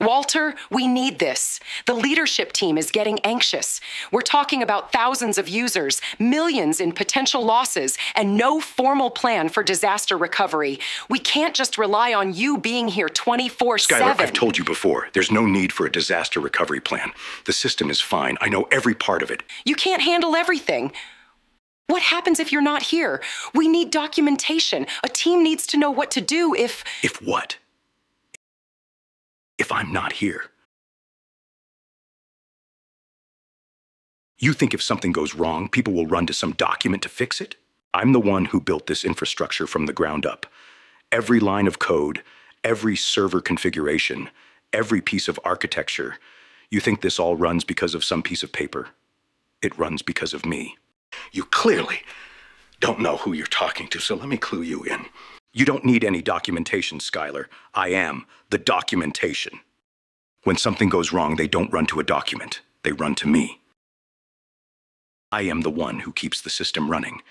Walter, we need this. The leadership team is getting anxious. We're talking about thousands of users, millions in potential losses, and no formal plan for disaster recovery. We can't just rely on you being here 24 Skyler, 7. I've told you before, there's no need for a disaster recovery plan. The system is fine. I know every part of it. You can't handle everything. What happens if you're not here? We need documentation. A team needs to know what to do if. If what? I'm not here. You think if something goes wrong, people will run to some document to fix it? I'm the one who built this infrastructure from the ground up. Every line of code, every server configuration, every piece of architecture. You think this all runs because of some piece of paper? It runs because of me. You clearly don't know who you're talking to, so let me clue you in. You don't need any documentation, Skyler. I am the documentation. When something goes wrong, they don't run to a document, they run to me. I am the one who keeps the system running.